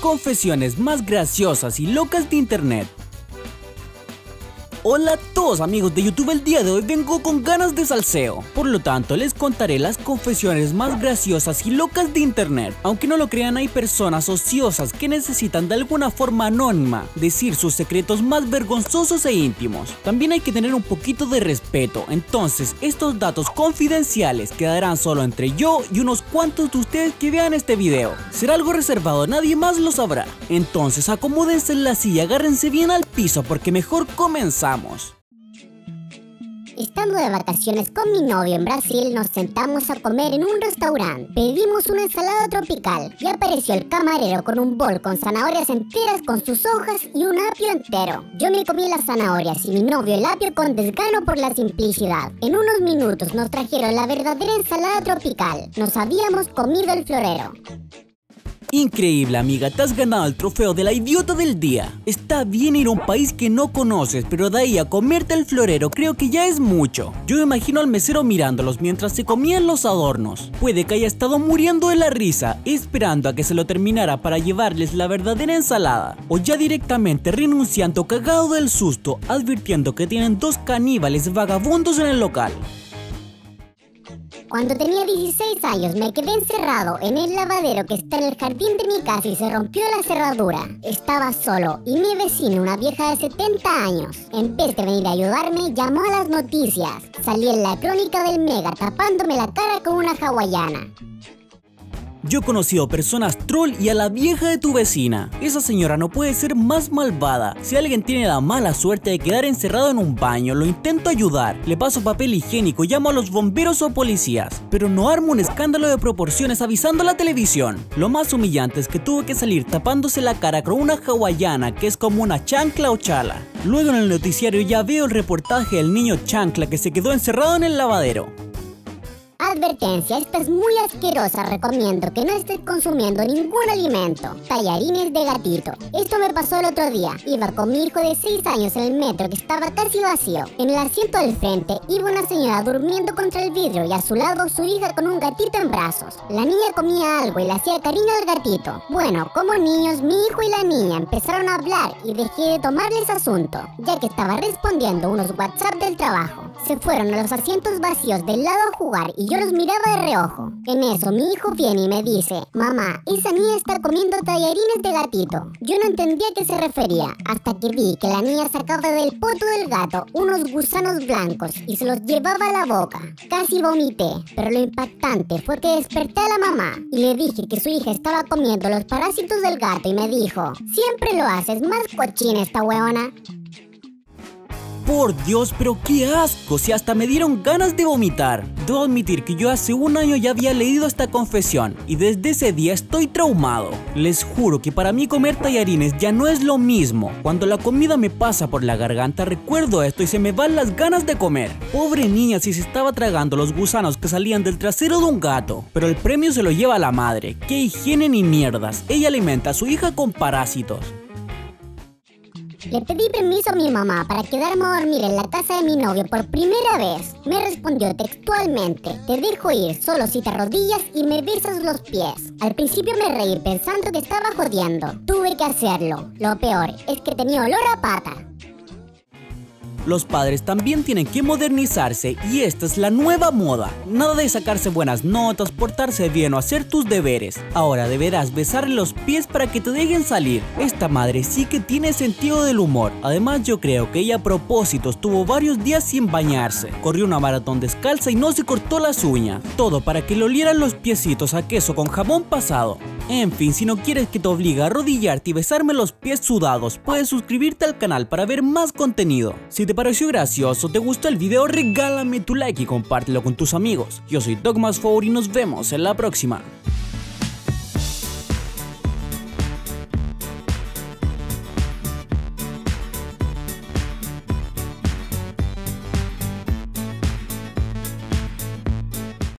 Confesiones más graciosas y locas de internet. Hola a todos amigos de YouTube, el día de hoy vengo con ganas de salseo, por lo tanto les contaré las confesiones más graciosas y locas de internet. Aunque no lo crean hay personas ociosas que necesitan de alguna forma anónima decir sus secretos más vergonzosos e íntimos. También hay que tener un poquito de respeto, entonces estos datos confidenciales quedarán solo entre yo y unos cuantos de ustedes que vean este video. Será algo reservado, nadie más lo sabrá. Entonces acomódense en la silla, agárrense bien al piso porque mejor comenzamos. Estando de vacaciones con mi novio en Brasil, nos sentamos a comer en un restaurante. Pedimos una ensalada tropical y apareció el camarero con un bol con zanahorias enteras con sus hojas y un apio entero. Yo me comí las zanahorias y mi novio el apio con desgano por la simplicidad. En unos minutos nos trajeron la verdadera ensalada tropical. Nos habíamos comido el florero. Increíble amiga, te has ganado el trofeo de la idiota del día. Está bien ir a un país que no conoces, pero de ahí a comerte el florero creo que ya es mucho. Yo imagino al mesero mirándolos mientras se comían los adornos. Puede que haya estado muriendo de la risa, esperando a que se lo terminara para llevarles la verdadera ensalada. O ya directamente renunciando cagado del susto, advirtiendo que tienen dos caníbales vagabundos en el local. Cuando tenía 16 años me quedé encerrado en el lavadero que está en el jardín de mi casa y se rompió la cerradura. Estaba solo y mi vecina, una vieja de 70 años, en vez de venir a ayudarme, llamó a las noticias. Salí en la crónica del Mega tapándome la cara con una hawaiana. Yo he conocido personas troll y a la vieja de tu vecina. Esa señora no puede ser más malvada. Si alguien tiene la mala suerte de quedar encerrado en un baño, lo intento ayudar. Le paso papel higiénico, llamo a los bomberos o policías. Pero no armo un escándalo de proporciones avisando a la televisión. Lo más humillante es que tuve que salir tapándose la cara con una hawaiana que es como una chancla o chala. Luego en el noticiario ya veo el reportaje del niño chancla que se quedó encerrado en el lavadero. Advertencia, esta es muy asquerosa, recomiendo que no estés consumiendo ningún alimento. Tallarines de gatito. Esto me pasó el otro día. Iba con mi hijo de 6 años en el metro que estaba casi vacío. En el asiento del frente iba una señora durmiendo contra el vidrio y a su lado su hija con un gatito en brazos. La niña comía algo y le hacía cariño al gatito. Bueno, como niños, mi hijo y la niña empezaron a hablar y dejé de tomarles asunto, ya que estaba respondiendo unos WhatsApp del trabajo. Se fueron a los asientos vacíos del lado a jugar y yo los miraba de reojo. En eso mi hijo viene y me dice, mamá, esa niña está comiendo tallarines de gatito. Yo no entendía a qué se refería, hasta que vi que la niña sacaba del poto del gato unos gusanos blancos y se los llevaba a la boca. Casi vomité, pero lo impactante fue que desperté a la mamá y le dije que su hija estaba comiendo los parásitos del gato y me dijo, siempre lo haces más cochina esta hueona. Por Dios, pero qué asco, si hasta me dieron ganas de vomitar. Debo admitir que yo hace un año ya había leído esta confesión y desde ese día estoy traumado. Les juro que para mí comer tallarines ya no es lo mismo. Cuando la comida me pasa por la garganta recuerdo esto y se me van las ganas de comer. Pobre niña si se estaba tragando los gusanos que salían del trasero de un gato. Pero el premio se lo lleva a la madre. Qué higiene ni mierdas. Ella alimenta a su hija con parásitos. Le pedí permiso a mi mamá para quedarme a dormir en la casa de mi novio por primera vez. Me respondió textualmente, te dejo ir solo si te arrodillas y me besas los pies. Al principio me reí pensando que estaba jodiendo. Tuve que hacerlo. Lo peor es que tenía olor a pata. Los padres también tienen que modernizarse y esta es la nueva moda. Nada de sacarse buenas notas, portarse bien o hacer tus deberes. Ahora deberás besarle los pies para que te dejen salir. Esta madre sí que tiene sentido del humor. Además yo creo que ella a propósito estuvo varios días sin bañarse. Corrió una maratón descalza y no se cortó las uñas. Todo para que le olieran los piecitos a queso con jamón pasado. En fin, si no quieres que te obligue a arrodillarte y besarme los pies sudados, puedes suscribirte al canal para ver más contenido. Si te pareció gracioso, te gustó el video, regálame tu like y compártelo con tus amigos. Yo soy Dogmas4 y nos vemos en la próxima.